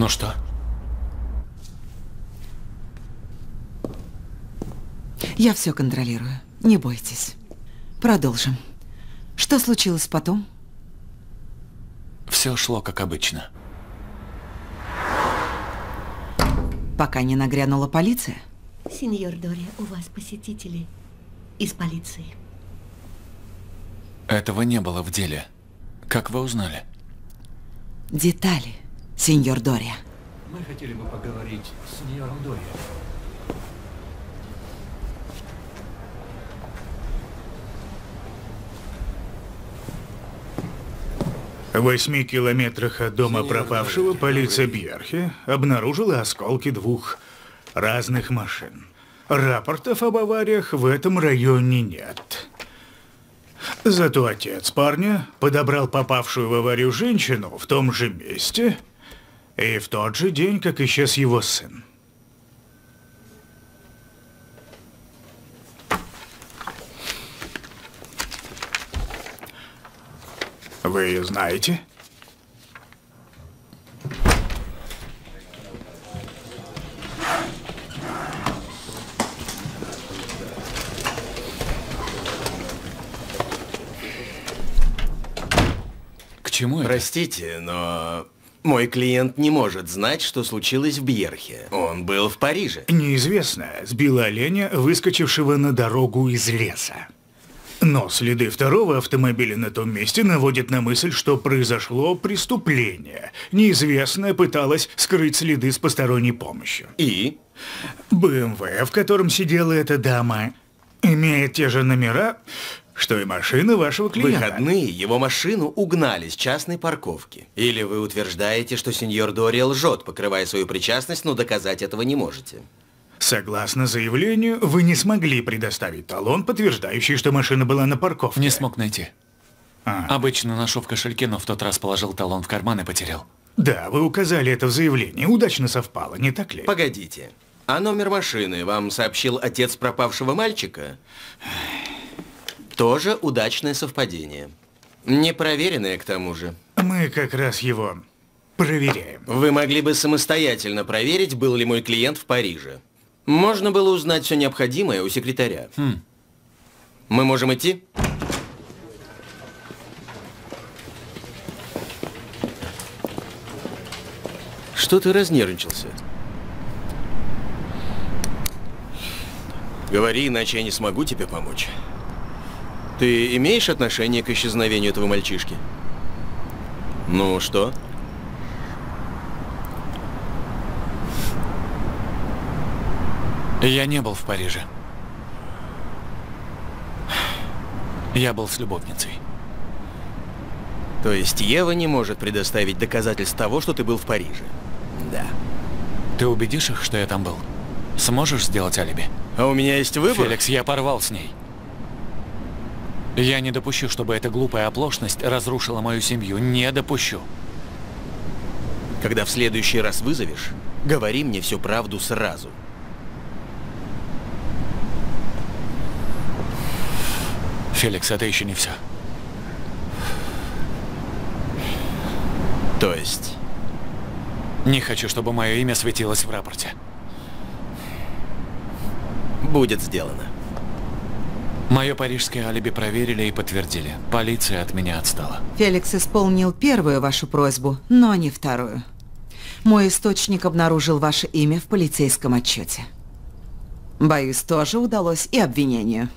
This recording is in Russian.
Ну что? Я все контролирую. Не бойтесь. Продолжим. Что случилось потом? Все шло как обычно. Пока не нагрянула полиция? Сеньор Дори, у вас посетители из полиции. Этого не было в деле. Как вы узнали? Детали, сеньор Дори. Мы хотели бы поговорить с сеньором Дори. В восьми километрах от дома пропавшего полиция Бьерхи обнаружила осколки двух разных машин. Рапортов об авариях в этом районе нет. Зато отец парня подобрал попавшую в аварию женщину в том же месте и в тот же день, как исчез его сын. Вы ее знаете? К чему это? Простите, но мой клиент не может знать, что случилось в Бьерхе. Он был в Париже. Неизвестная сбила оленя, выскочившего на дорогу из леса. Но следы второго автомобиля на том месте наводят на мысль, что произошло преступление. Неизвестная пыталась скрыть следы с посторонней помощью. И? БМВ, в котором сидела эта дама, имеет те же номера, что и машина вашего В клиента. выходные его машину угнали с частной парковки. Или вы утверждаете, что сеньор Дори лжет, покрывая свою причастность, но доказать этого не можете? Согласно заявлению, вы не смогли предоставить талон, подтверждающий, что машина была на парковке. Не смог найти. А. Обычно ношу в кошельке, но в тот раз положил талон в карман и потерял. Да, вы указали это в заявлении. Удачно совпало, не так ли? Погодите. А номер машины вам сообщил отец пропавшего мальчика? Тоже удачное совпадение. Непроверенное к тому же. Мы как раз его проверяем. Вы могли бы самостоятельно проверить, был ли мой клиент в Париже. Можно было узнать все необходимое у секретаря. Мы можем идти? Что ты разнервничался? Говори, иначе я не смогу тебе помочь. Ты имеешь отношение к исчезновению этого мальчишки? Ну, что? Я не был в Париже. Я был с любовницей. То есть Ева не может предоставить доказательств того, что ты был в Париже? Да. Ты убедишь их, что я там был? Сможешь сделать алиби? А у меня есть выбор? Феликс, я порвал с ней. Я не допущу, чтобы эта глупая оплошность разрушила мою семью. Не допущу. Когда в следующий раз вызовешь, говори мне всю правду сразу. Феликс, это еще не все. То есть, Не хочу, чтобы мое имя светилось в рапорте. будет сделано. Мое парижское алиби проверили и подтвердили. Полиция от меня отстала. Феликс исполнил первую вашу просьбу, но не вторую. Мой источник обнаружил ваше имя в полицейском отчете. Боюсь, тоже удалось и обвинению.